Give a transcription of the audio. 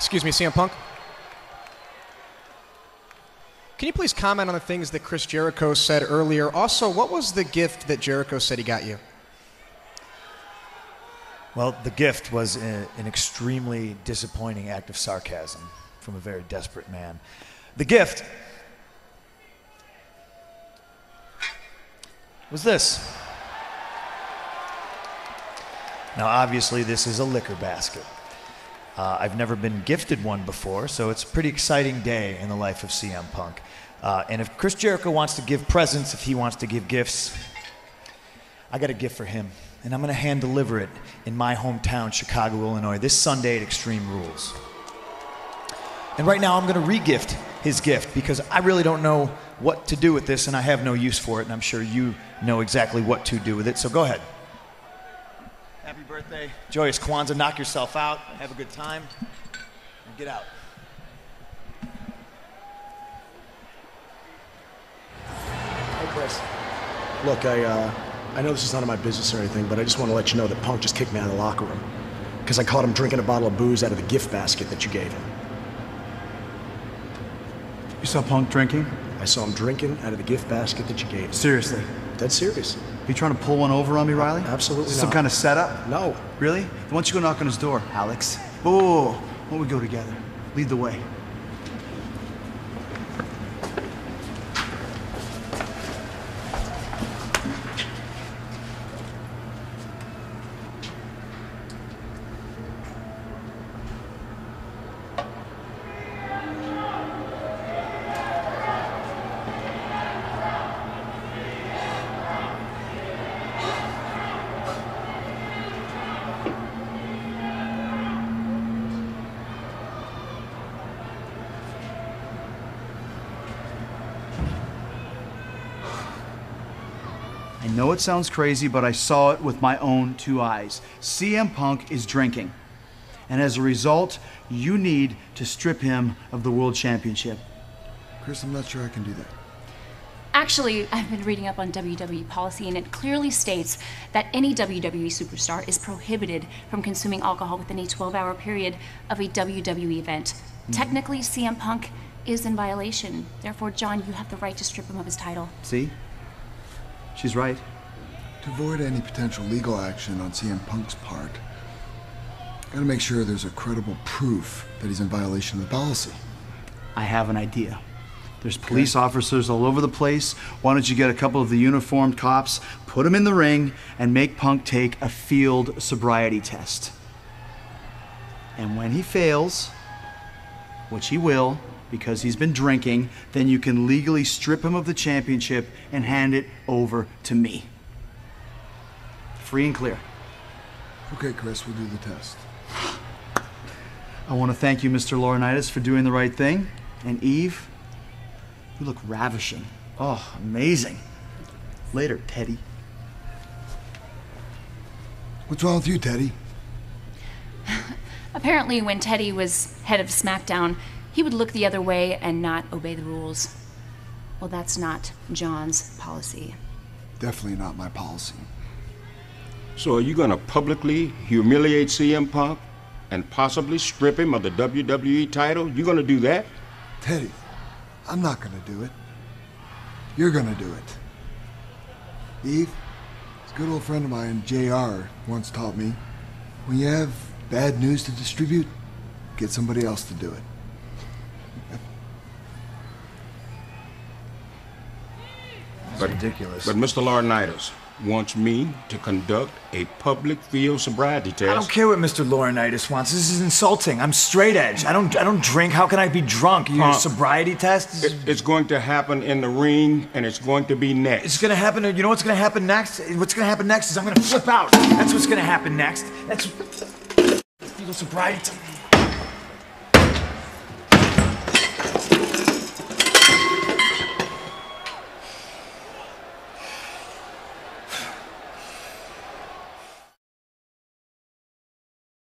Excuse me, CM Punk. Can you please comment on the things that Chris Jericho said earlier? Also, what was the gift that Jericho said he got you? Well, the gift was a, an extremely disappointing act of sarcasm from a very desperate man. The gift was this. Now, obviously, this is a liquor basket. Uh, I've never been gifted one before, so it's a pretty exciting day in the life of CM Punk. Uh, and if Chris Jericho wants to give presents, if he wants to give gifts, I got a gift for him. And I'm going to hand deliver it in my hometown, Chicago, Illinois, this Sunday at Extreme Rules. And right now, I'm going to regift his gift because I really don't know what to do with this, and I have no use for it, and I'm sure you know exactly what to do with it. So go ahead. Happy birthday. Joyous Kwanzaa. Knock yourself out. Have a good time. And get out. Hey, Chris. Look, I, uh, I know this is none of my business or anything, but I just want to let you know that Punk just kicked me out of the locker room. Because I caught him drinking a bottle of booze out of the gift basket that you gave him. You saw Punk drinking? I saw him drinking out of the gift basket that you gave him. Seriously? Dead serious. You trying to pull one over on me, Riley? Absolutely Some not. kind of setup? No. Really? Then why don't you go knock on his door, Alex? Oh, why don't we go together? Lead the way. I know it sounds crazy, but I saw it with my own two eyes. CM Punk is drinking. And as a result, you need to strip him of the World Championship. Chris, I'm not sure I can do that. Actually, I've been reading up on WWE policy, and it clearly states that any WWE superstar is prohibited from consuming alcohol within a 12 hour period of a WWE event. Mm-hmm. Technically, CM Punk is in violation. Therefore, John, you have the right to strip him of his title. See? She's right. To avoid any potential legal action on CM Punk's part, gotta make sure there's a credible proof that he's in violation of the policy. I have an idea. There's police officers all over the place. Why don't you get a couple of the uniformed cops, put them in the ring, and make Punk take a field sobriety test? And when he fails, which he will, because he's been drinking, then you can legally strip him of the championship and hand it over to me. Free and clear. Okay, Chris, we'll do the test. I want to thank you, Mr. Laurinaitis, for doing the right thing. And Eve, you look ravishing. Oh, amazing. Later, Teddy. What's wrong with you, Teddy? Apparently, when Teddy was head of SmackDown, he would look the other way and not obey the rules. Well, that's not John's policy. Definitely not my policy. So are you going to publicly humiliate CM Punk and possibly strip him of the WWE title? You going to do that? Teddy, I'm not gonna do it. You're gonna do it. Eve, this good old friend of mine, JR, once taught me when you have bad news to distribute, get somebody else to do it. But, ridiculous. But Mr. Laurinaitis wants me to conduct a public field sobriety test. I don't care what Mr. Laurinaitis wants. This is insulting. I'm straight edge. I don't. I don't drink. How can I be drunk? You Punk. sobriety test? It- it's going to happen in the ring, and it's going to be next. It's gonna happen. You know what's gonna happen next? What's gonna happen next is I'm gonna flip out. That's what's gonna happen next. That's field sobriety. T-